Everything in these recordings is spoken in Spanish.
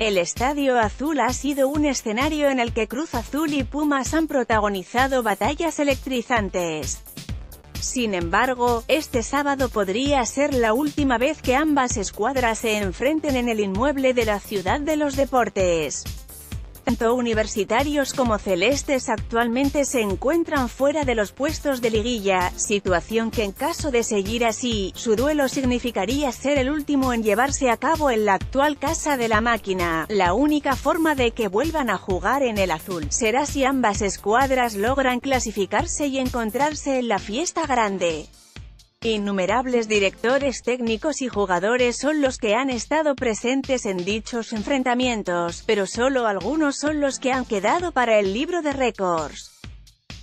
El Estadio Azul ha sido un escenario en el que Cruz Azul y Pumas han protagonizado batallas electrizantes. Sin embargo, este sábado podría ser la última vez que ambas escuadras se enfrenten en el inmueble de la Ciudad de los Deportes. Tanto universitarios como celestes actualmente se encuentran fuera de los puestos de liguilla, situación que en caso de seguir así, su duelo significaría ser el último en llevarse a cabo en la actual Casa de la Máquina. La única forma de que vuelvan a jugar en el azul, será si ambas escuadras logran clasificarse y encontrarse en la fiesta grande. Innumerables directores técnicos y jugadores son los que han estado presentes en dichos enfrentamientos, pero solo algunos son los que han quedado para el libro de récords.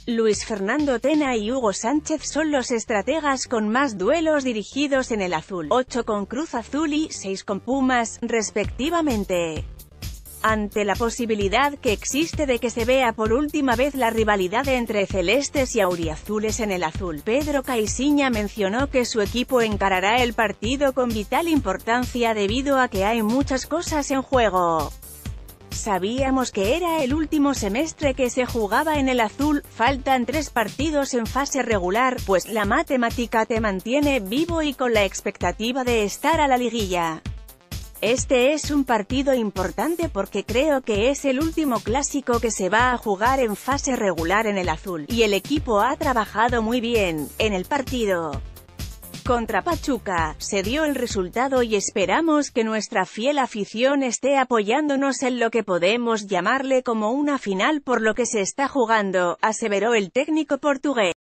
Luis Fernando Tena y Hugo Sánchez son los estrategas con más duelos dirigidos en el azul, 8 con Cruz Azul y 6 con Pumas, respectivamente. Ante la posibilidad que existe de que se vea por última vez la rivalidad entre celestes y auriazules en el azul, Pedro Caiciña mencionó que su equipo encarará el partido con vital importancia debido a que hay muchas cosas en juego. Sabíamos que era el último semestre que se jugaba en el azul, faltan tres partidos en fase regular, pues la matemática te mantiene vivo y con la expectativa de estar a la liguilla. Este es un partido importante porque creo que es el último clásico que se va a jugar en fase regular en el azul, y el equipo ha trabajado muy bien, en el partido. Contra Pachuca, se dio el resultado y esperamos que nuestra fiel afición esté apoyándonos en lo que podemos llamarle como una final por lo que se está jugando, aseveró el técnico portugués.